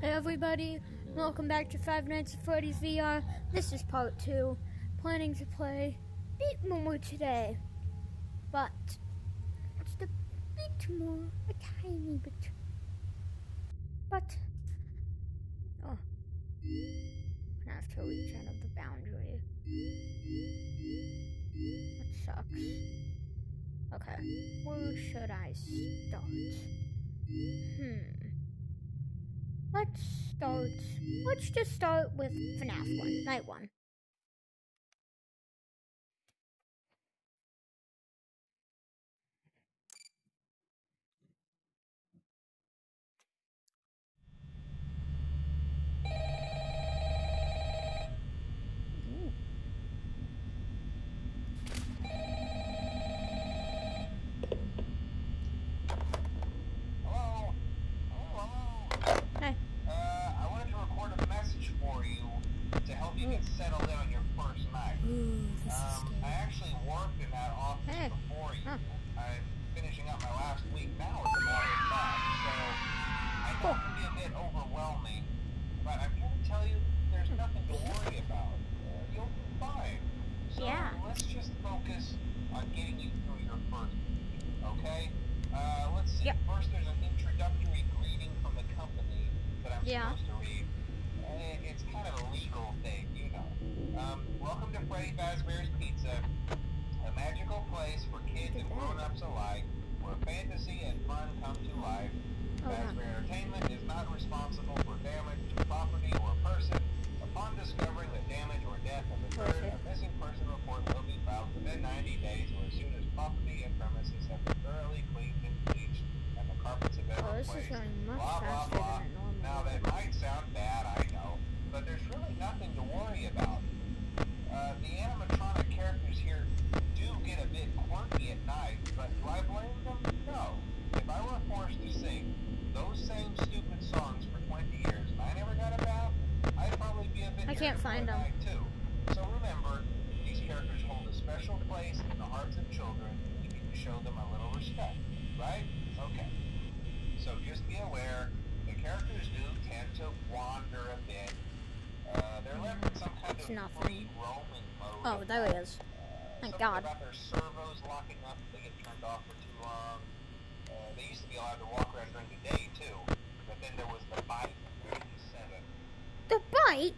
Hey everybody, welcome back to Five Nights at Freddy's VR. This is part two. Planning to play bit more today, but just a bit more, a tiny bit. But oh, I have to reach out of the boundary. That sucks. Okay, where should I start? Hmm. Let's start. Let's just start with FNAF 1, night 1. Ooh. Hello? Hello, hello. Hey. Uh, I wanted to record a message for you to help you get settled in on your first night. Ooh, this is Um, I scary. actually worked in that office Hey. before you. Huh. I'm finishing up my last week now, as a matter of fact, so I know Cool. it can be a bit overwhelming, but I'm here to tell you there's nothing to worry about. Uh, you'll be fine. So Yeah. let's just focus on getting you through your first week, okay? Uh, let's see. Yep. First, there's an introductory greeting from the company that I'm Yeah. supposed to read. It's kind of a legal thing, you know. Um, welcome to Freddy Fazbear's Pizza, a magical place for kids and grown-ups alike, where fantasy and fun come to life. Oh, yeah. Fazbear Entertainment is not responsible for damage to property or person. Upon discovering that damage or death have occurred, a missing person report will be filed within 90 days or as soon as property and premises have been thoroughly cleaned and bleached and the carpets have been this is replaced. going much Blah, blah, faster blah. than it normally Now that might sound bad, I know, but there's really nothing to worry about. Uh, the animatronic characters here do get a bit quirky at night, but do I blame them? No. If I were forced to sing those same stupid songs for 20 years and I never got a bath, I'd probably be a bit I can't find at 'em. night too. So remember, these characters hold a special place in the hearts of children, and we need to show them a little respect, right? Okay. So just be aware, the characters do tend to wander a bit. Uh, they're left in some kind It's nothing. free roaming mode. Oh, there he is. Thank God. about their servos locking up if they get turned off for too long. They used to be allowed to walk around during the day too, but then there was the bite in 87. The bite?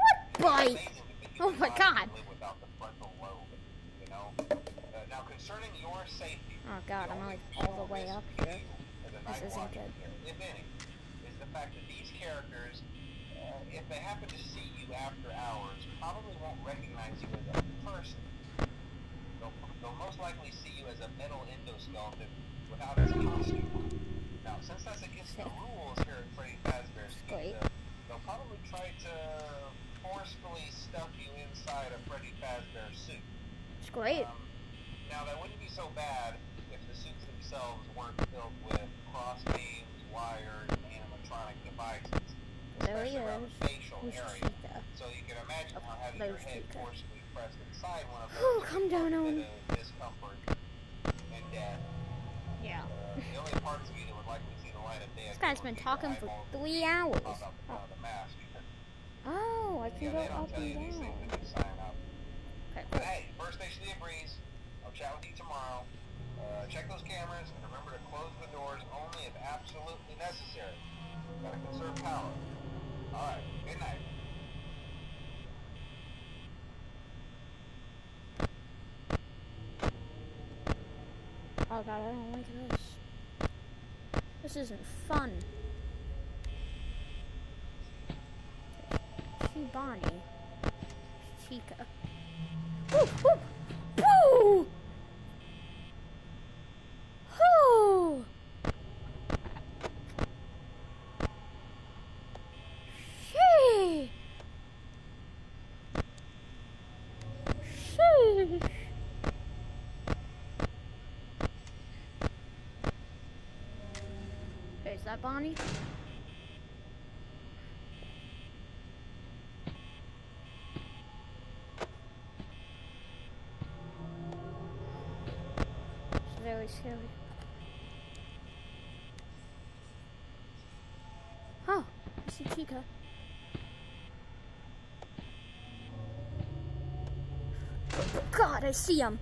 What bite? amazing that the Oh my God. can live without the frontal lobe, you know? Uh, now concerning your safety, Oh god, I'm like all the way up here. you as a This isn't good. if any, is the fact that these characters, if they happen to see you after hours, probably won't recognize you as a person. They'll, they'll most likely see you as a metal endoskeleton without its costume. Now, since that's against the rules here at Freddy Fazbear's Pizza, they'll probably try to forcefully stuff you inside a Freddy Fazbear suit. It's great. Um, now, that wouldn't be so bad if the suits themselves weren't filled with cross beams, wires, and animatronic devices, There he is. the facial Who's area. So you can imagine Oh, how having your head forcibly pressed inside one of those is down, Owen. discomfort and death. Yeah. The only parts of you that would likely see the light of day This guy's been talking for three hours. Pop out the front of the mask. Oh, I Yeah, can they go up and down. when you sign up. Okay, cool. hey, first station of breeze. I'll chat with you tomorrow. Uh, check those cameras and remember to close the doors only if absolutely necessary. Gotta conserve power. Oh god, I don't like this. This isn't fun. She Bonnie. Chica. Woo! Woo! Is that Bonnie? It's very scary. Oh, I see Chica. God, I see him.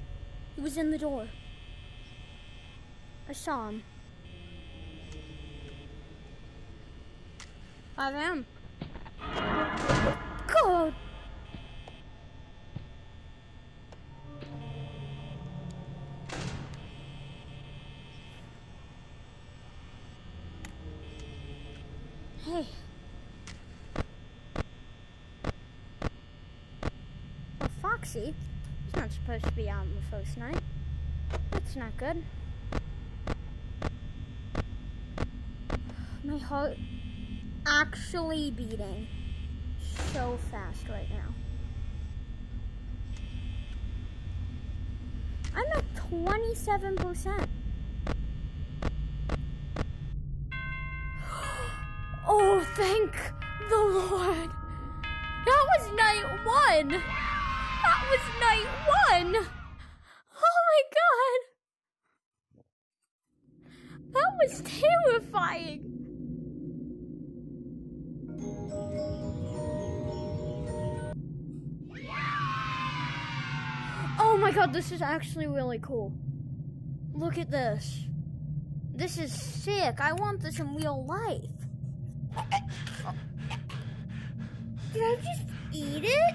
He was in the door. I saw him. I am. God. Hey. Well, Foxy, he's not supposed to be out on the first night. That's not good. My heart actually beating so fast right now. I'm at 27%. Oh, thank the Lord. That was night one. That was night one. My god, this is actually really cool. Look at this. This is sick. I want this in real life. Did I just eat it?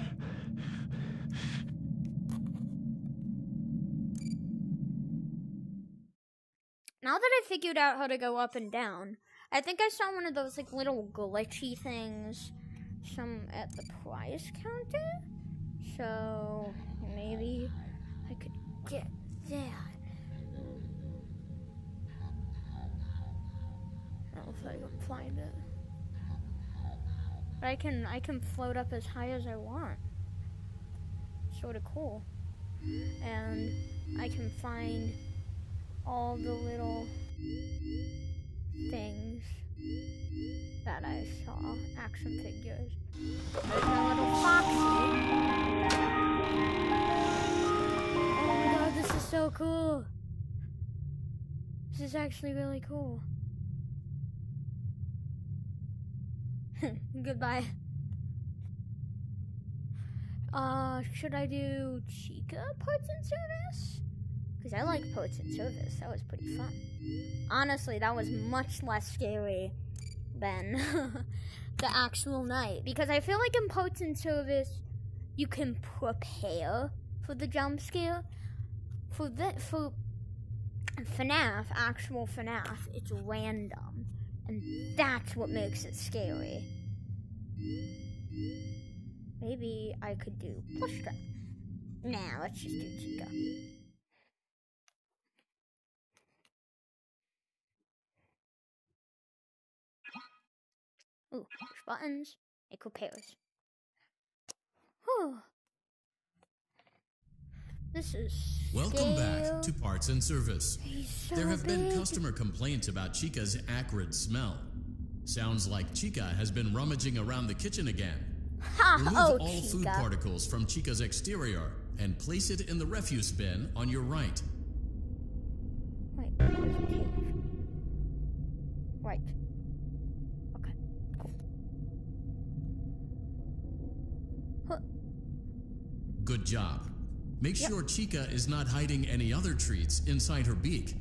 Now that I figured out how to go up and down, I think I saw one of those like little glitchy things some at the price counter. So maybe I could get that. I don't know if I can find it. But I can I can float up as high as I want. Sort of cool. And I can find all the little things that I saw, action figures. Is actually really cool. Goodbye. Uh, should I do Chica parts and service? Because I like parts and service. That was pretty fun. Honestly, that was much less scary than the actual night. Because I feel like in parts and service, you can prepare for the jump scare. For the for FNAF, actual FNAF, it's random. And that's what makes it scary. Maybe I could do Plushka. Nah, let's just do Chica. Ooh, push buttons. Make repairs. Whew. This is Welcome back to Parts and Service. So There have been customer complaints about Chica's acrid smell. Sounds like Chica has been rummaging around the kitchen again. Remove oh, all food particles from Chica's exterior and place it in the refuse bin on your right. Wait, where's the cave? Right. Okay, cool. Huh. Good job. Make Yep. sure Chica is not hiding any other treats inside her beak.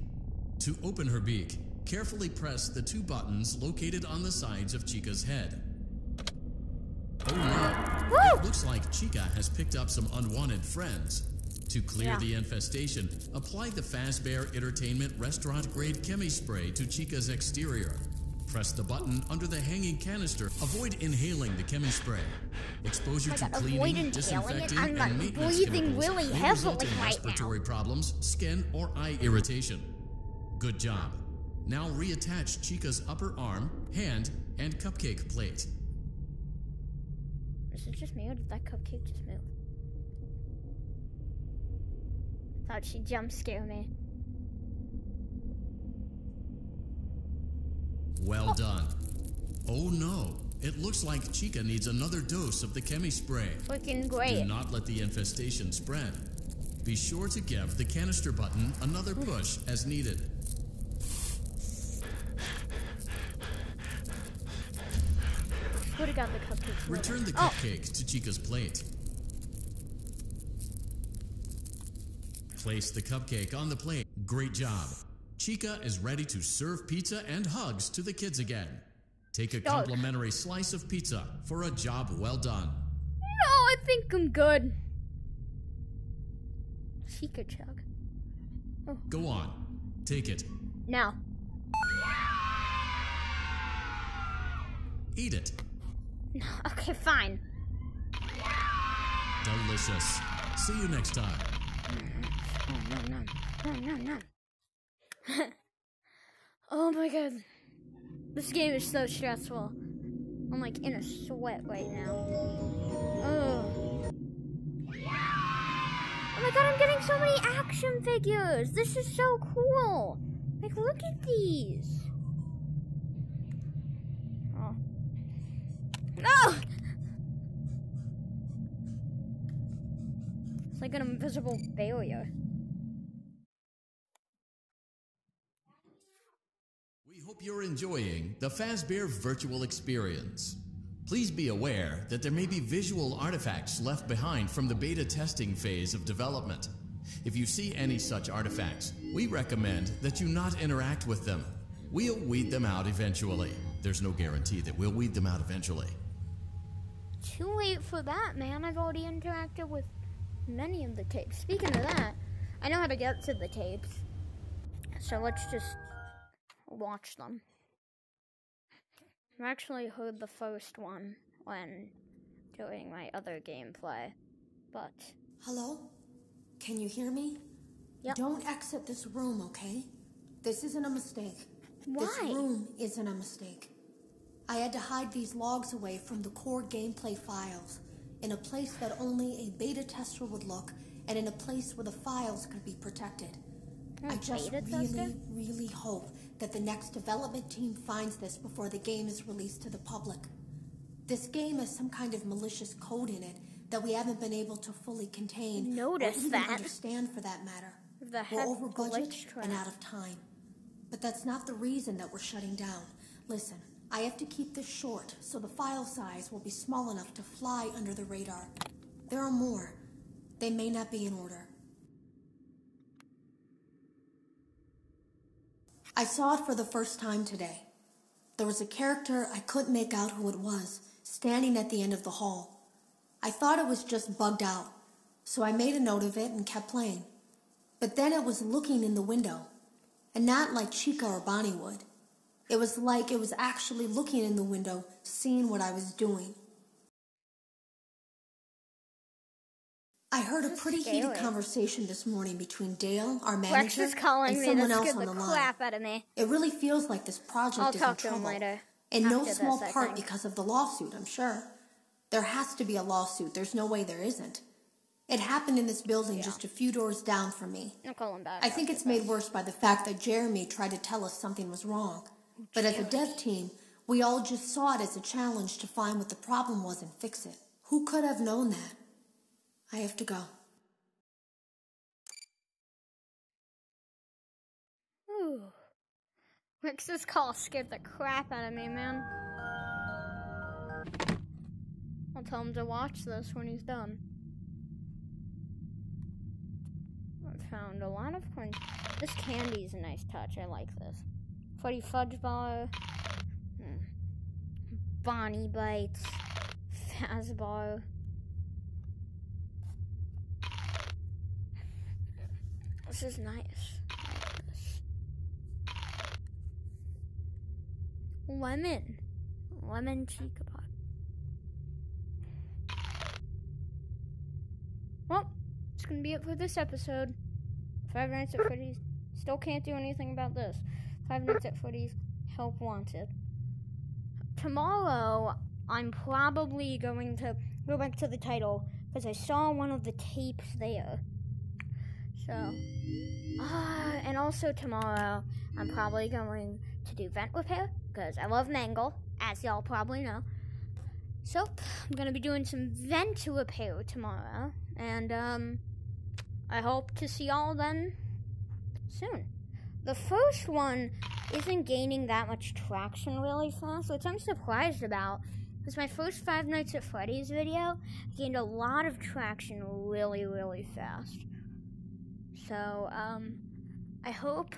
To open her beak, carefully press the two buttons located on the sides of Chica's head. Oh no! Woo! It looks like Chica has picked up some unwanted friends. To clear Yeah. the infestation, apply the Fazbear Entertainment restaurant grade chemi spray to Chica's exterior. Press the button under the hanging canister. Avoid inhaling the chemi spray. Exposure to cleaning, disinfecting, like, and maintenance breathing chemicals really heavily right now. respiratory problems, skin, or eye irritation. Good job. Now reattach Chica's upper arm, hand, and cupcake plate. Is it just me or did that cupcake just move? Thought she'd jump scare me. Well done. Oh no, it looks like Chica needs another dose of the chemi spray. Freaking Do not let the infestation spread. Be sure to give the canister button another push as needed. could have got the cupcakes. later. Return the Oh, cupcake to Chica's plate. Place the cupcake on the plate. Great job. Chica is ready to serve pizza and hugs to the kids again. Take a complimentary slice of pizza for a job well done. no, I think I'm good. Chica chug. Oh. Go on. Take it. Now. Eat it. Okay, fine. Delicious. See you next time. Mm-hmm. oh my god. This game is so stressful. I'm like in a sweat right now. Oh. Oh my god, I'm getting so many action figures. This is so cool. Like, look at these. Oh. No! It's like an invisible barrier. Hope you're enjoying the Fazbear virtual experience. Please be aware that there may be visual artifacts left behind from the beta testing phase of development. If you see any such artifacts, we recommend that you not interact with them. We'll weed them out eventually. There's no guarantee that we'll weed them out eventually. Too late for that, man. I've already interacted with many of the tapes. Speaking of that, I know how to get to the tapes. So let's just watch them. I actually heard the first one when doing my other gameplay, but Hello? Can you hear me? Yep. Don't exit this room, okay? This isn't a mistake. Why? This room isn't a mistake. I had to hide these logs away from the core gameplay files in a place that only a beta tester would look and in a place where the files could be protected. I just really, tester? really hope that the next development team finds this before the game is released to the public. This game has some kind of malicious code in it that we haven't been able to fully contain Noticed or even that. understand for that matter. The we're over budget and out of time. But that's not the reason that we're shutting down. Listen, I have to keep this short so the file size will be small enough to fly under the radar. There are more. They may not be in order. I saw it for the first time today. There was a character I couldn't make out who it was, standing at the end of the hall. I thought it was just bugged out, so I made a note of it and kept playing. But then it was looking in the window, and not like Chica or Bonnie would. It was like it was actually looking in the window, seeing what I was doing. I heard a This pretty heated conversation this morning between Dale, our manager, and me. someone else on the the line. out of me. It really feels like this project I'll is talk in to him trouble. later, In no this, small I part because of the lawsuit, I'm sure. There has to be a lawsuit. There's no way there isn't. It happened in this building just a few doors down from me. I'll call him back. I think it's made worse by the fact that Jeremy tried to tell us something was wrong. But as a dev team, we all just saw it as a challenge to find what the problem was and fix it. Who could have known that? I have to go. Ooh. Rex's call scared the crap out of me, man. I'll tell him to watch this when he's done. I found a lot of coins. This candy is a nice touch. I like this. Fuddy Fudge Bar. Hmm. Bonnie Bites. Fazz This is nice. Like this. Lemon. Lemon Chica Pot. Well, it's gonna be it for this episode. Five Nights at Freddy's. Still can't do anything about this. Five Nights at Freddy's. Help wanted. Tomorrow, I'm probably going to go back to the title because I saw one of the tapes there. So, uh, and also tomorrow, I'm probably going to do vent repair because I love Mangle, as y'all probably know. So, I'm gonna be doing some vent repair tomorrow, and um, I hope to see y'all then soon. The first one isn't gaining that much traction really fast, which I'm surprised about Because my first Five Nights at Freddy's video. Gained a lot of traction really, really fast. So, um, I hope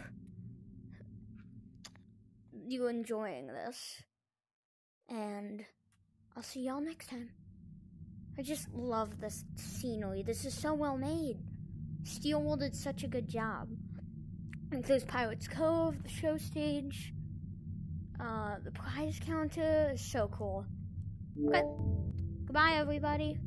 you're enjoying this. And I'll see y'all next time. I just love this scenery. This is so well made. Steel Wool did such a good job. Includes Pirates Cove, the show stage, uh, the prize counter is so cool. Okay. Goodbye, everybody.